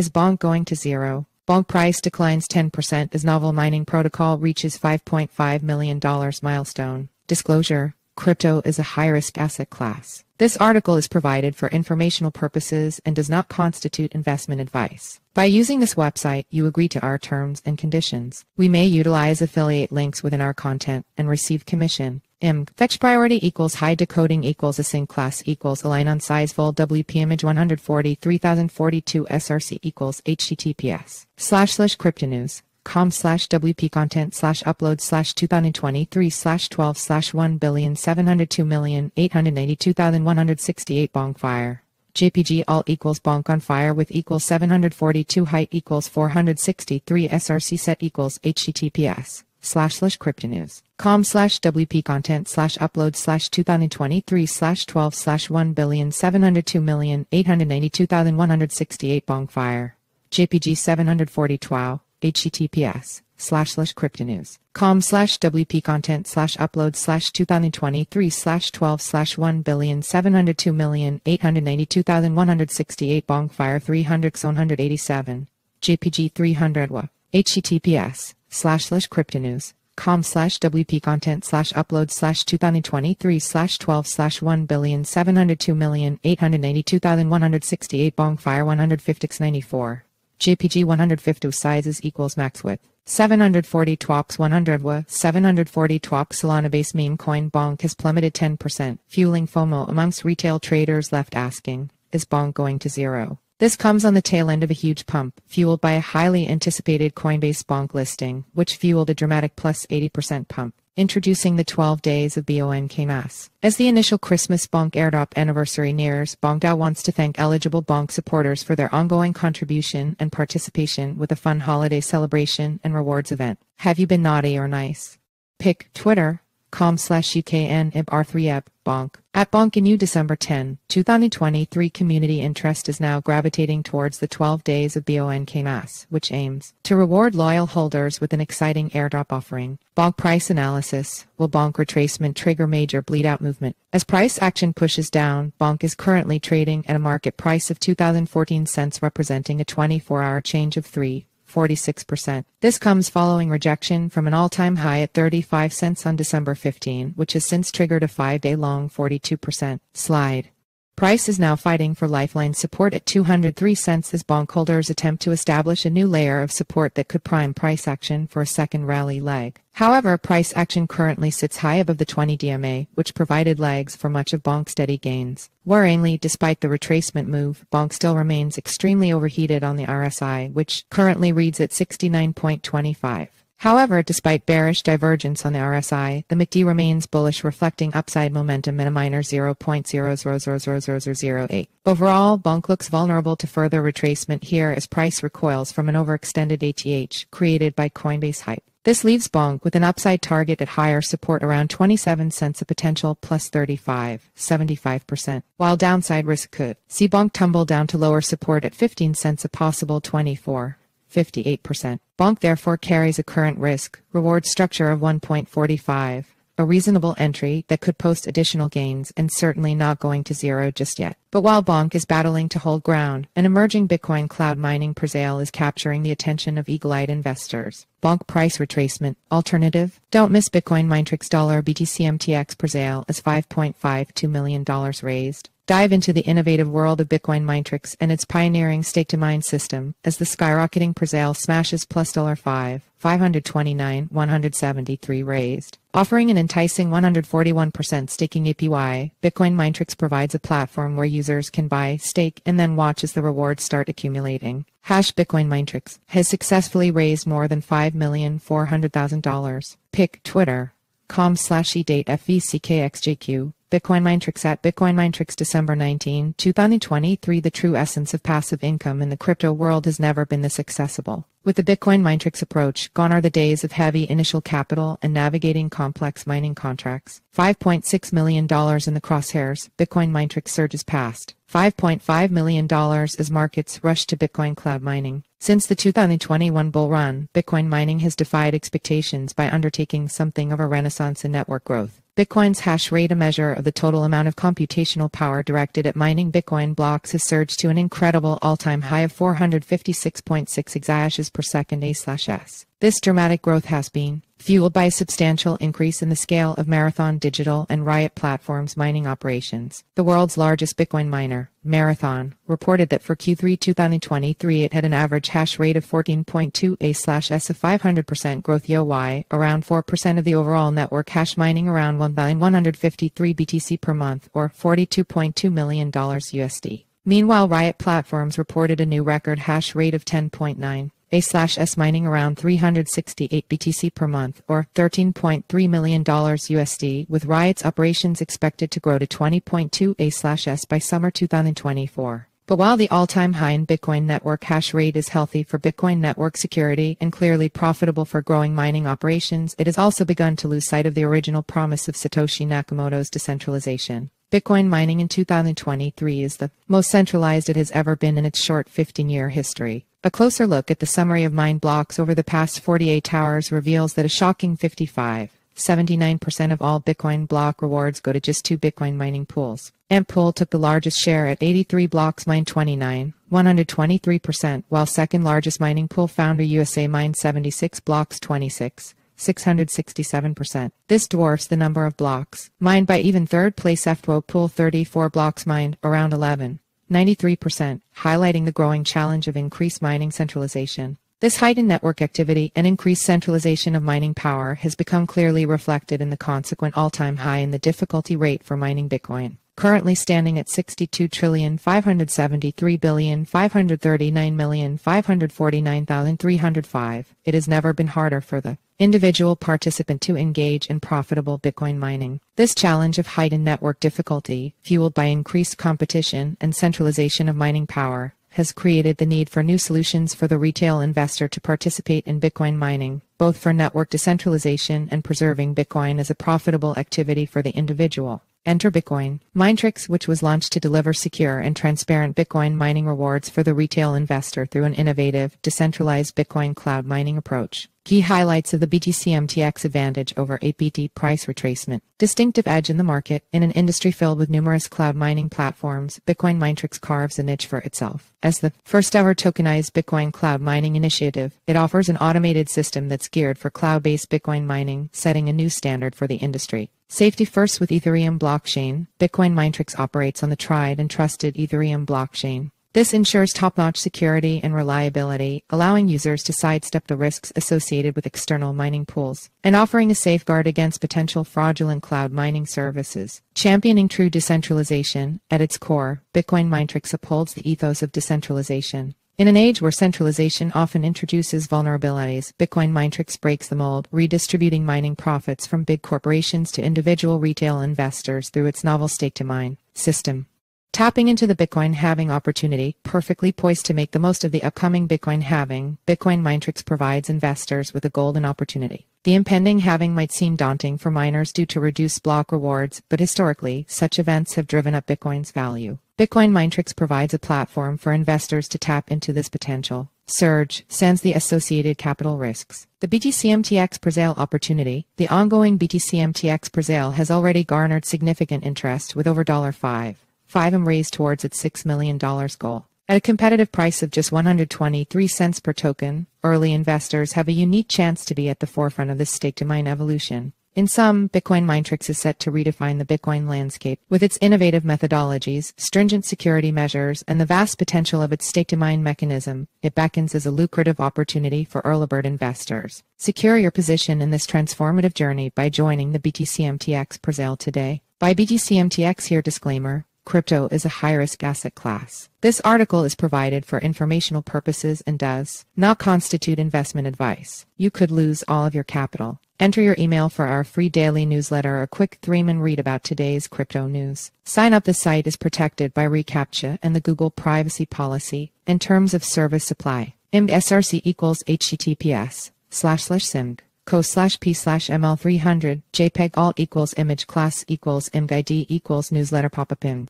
Is Bonk going to zero? Bonk price declines 10% as novel mining protocol reaches $5.5 million milestone. Disclosure Crypto is a high risk asset class. This article is provided for informational purposes and does not constitute investment advice. By using this website, you agree to our terms and conditions. We may utilize affiliate links within our content and receive commission. M. Fetch priority equals high decoding equals async class equals align on size full WP image 140 3042 SRC equals HTTPS slash slash crypto news com slash WP content slash upload slash 2023 slash 12 slash 1 billion 702 million 882,168 bonk fire. JPG all equals bonk on fire with equals 742 height equals 463 SRC set equals HTTPS slash slash cryptonews com slash WP content slash upload slash 2023 slash 12 slash 1 billion 702 million 892,168 bonk fire. JPG 740 TWOW https slash slash cryptonews com slash WP content slash upload slash 2023 slash 12 slash 1 billion 702 million 892,168 bonk fire 300 187 JPG 300 wa. Https slash slash cryptonews com slash WP content slash upload slash 2023 slash 12 slash 1 billion 702 million 892,168 bonk fire 150 94 JPG 150 sizes equals max width. 740 TWOX 100 WA 740 TWOX Solana base meme coin bonk has plummeted 10%, fueling FOMO amongst retail traders left asking, is bonk going to zero? This comes on the tail end of a huge pump, fueled by a highly anticipated Coinbase bonk listing, which fueled a dramatic plus 80% pump. Introducing the 12 days of BONKmas. As the initial Christmas Bonk airdrop anniversary nears, BonkDAO wants to thank eligible Bonk supporters for their ongoing contribution and participation with a fun holiday celebration and rewards event. Have you been naughty or nice? Pick Twitter, com slash UKN ib R3eb bonk. At bonk in you December 10, 2023 community interest is now gravitating towards the 12 days of BONKmas, which aims to reward loyal holders with an exciting airdrop offering. Bonk price analysis. Will bonk retracement trigger major bleed out movement? As price action pushes down, bonk is currently trading at a market price of 2014 cents representing a 24 hour change of 3 46%. This comes following rejection from an all-time high at 35 cents on December 15, which has since triggered a five-day long 42% slide. Price is now fighting for lifeline support at 203 cents as Bonk holders attempt to establish a new layer of support that could prime price action for a second rally leg. However, price action currently sits high above the 20 DMA, which provided legs for much of Bonk steady gains. Worryingly, despite the retracement move, Bonk still remains extremely overheated on the RSI, which currently reads at 69.25. However, despite bearish divergence on the RSI, the MACD remains bullish reflecting upside momentum at a minor 0.00000008. Overall, Bonk looks vulnerable to further retracement here as price recoils from an overextended ATH created by Coinbase hype. This leaves Bonk with an upside target at higher support around 27 cents a potential plus 35, 75%, while downside risk could see Bonk tumble down to lower support at 15 cents a possible 24. 58%. Bonk therefore carries a current risk reward structure of 1.45, a reasonable entry that could post additional gains and certainly not going to zero just yet. But while Bonk is battling to hold ground, an emerging Bitcoin cloud mining presale is capturing the attention of eagle-eyed investors. Bonk price retracement. Alternative. Don't miss Bitcoin Minetrix dollar BTC MTX presale as $5.52 million raised. Dive into the innovative world of Bitcoin Minetrix and its pioneering stake-to-mine system as the skyrocketing presale smashes plus dollar 5, 529, 173 raised. Offering an enticing 141% staking APY, Bitcoin Minetrix provides a platform where users can buy, stake, and then watch as the rewards start accumulating. Hash Bitcoin Minetrix has successfully raised more than $5,400,000. Pick Twitter com slash edate FVCKXJQ Bitcoin Minetrix at Bitcoin Minetrix December 19, 2023 The true essence of passive income in the crypto world has never been this accessible. With the Bitcoin Minetrix approach, gone are the days of heavy initial capital and navigating complex mining contracts. $5.6 million in the crosshairs, Bitcoin Minetrix surges past $5.5 million as markets rush to Bitcoin cloud mining. Since the 2021 bull run, Bitcoin mining has defied expectations by undertaking something of a renaissance in network growth. Bitcoin's hash rate, a measure of the total amount of computational power directed at mining Bitcoin blocks, has surged to an incredible all-time high of 456.6 exahashes per second A/s. This dramatic growth has been fueled by a substantial increase in the scale of Marathon Digital and Riot Platforms mining operations. The world's largest Bitcoin miner, Marathon, reported that for Q3 2023 it had an average hash rate of 14.2 A/s of 500% growth YoY, around 4% of the overall network hash mining around 1,153 BTC per month or $42.2 million USD. Meanwhile, Riot Platforms reported a new record hash rate of 10.9 a slash S mining around 368 BTC per month, or $13.3 million USD, with Riot's operations expected to grow to 20.2 A slash S by summer 2024. But while the all-time high in Bitcoin network hash rate is healthy for Bitcoin network security and clearly profitable for growing mining operations, it has also begun to lose sight of the original promise of Satoshi Nakamoto's decentralization. Bitcoin mining in 2023 is the most centralized it has ever been in its short 15-year history. A closer look at the summary of mined blocks over the past 48 hours reveals that a shocking 55, 79% of all Bitcoin block rewards go to just two Bitcoin mining pools. Pool took the largest share at 83 blocks mined 29, 123%, while second largest mining pool Foundry USA mined 76 blocks 26, 667%. This dwarfs the number of blocks mined by even third place F2Pool 34 blocks mined, around 11. 93%, highlighting the growing challenge of increased mining centralization. This heightened network activity and increased centralization of mining power has become clearly reflected in the consequent all-time high in the difficulty rate for mining Bitcoin. Currently standing at 62 trillion 573 billion 539 million 549,305, it has never been harder for the individual participant to engage in profitable Bitcoin mining. This challenge of heightened network difficulty, fueled by increased competition and centralization of mining power, has created the need for new solutions for the retail investor to participate in Bitcoin mining, both for network decentralization and preserving Bitcoin as a profitable activity for the individual. Enter Bitcoin. Minetrix, which was launched to deliver secure and transparent Bitcoin mining rewards for the retail investor through an innovative, decentralized Bitcoin cloud mining approach. Key highlights of the BTC MTX advantage over APT price retracement. Distinctive edge in the market. In an industry filled with numerous cloud mining platforms, Bitcoin Minetrix carves a niche for itself. As the first ever tokenized Bitcoin cloud mining initiative, it offers an automated system that's geared for cloud-based Bitcoin mining, setting a new standard for the industry. Safety first with Ethereum blockchain, Bitcoin Minetrix operates on the tried and trusted Ethereum blockchain. This ensures top-notch security and reliability, allowing users to sidestep the risks associated with external mining pools, and offering a safeguard against potential fraudulent cloud mining services. Championing true decentralization, at its core, Bitcoin Minetrix upholds the ethos of decentralization. In an age where centralization often introduces vulnerabilities, Bitcoin Minetrix breaks the mold, redistributing mining profits from big corporations to individual retail investors through its novel stake to mine system. Tapping into the Bitcoin halving opportunity, perfectly poised to make the most of the upcoming Bitcoin halving, Bitcoin Minetrix provides investors with a golden opportunity. The impending halving might seem daunting for miners due to reduced block rewards, but historically, such events have driven up Bitcoin's value. Bitcoin Minetrix provides a platform for investors to tap into this potential. Surge sends the associated capital risks. The BTCMTX pre-sale opportunity, the ongoing BTCMTX pre-sale has already garnered significant interest with over $5. 5M raised towards its $6 million goal. At a competitive price of just 123 cents per token, early investors have a unique chance to be at the forefront of this stake to mine evolution. In sum, Bitcoin Minetrix is set to redefine the Bitcoin landscape with its innovative methodologies, stringent security measures, and the vast potential of its stake to mine mechanism. It beckons as a lucrative opportunity for early bird investors. Secure your position in this transformative journey by joining the BTCMTX pre-sale today. By BTCMTX here disclaimer, Crypto is a high-risk asset class. This article is provided for informational purposes and does not constitute investment advice. You could lose all of your capital. Enter your email for our free daily newsletter, a quick three-minute read about today's crypto news. Sign up. The site is protected by reCAPTCHA and the Google privacy policy. In terms of service supply, IMD SRC equals HTTPS slash slash SIMG co slash p slash ml300 jpeg alt equals image class equals imgid equals newsletter pop-up in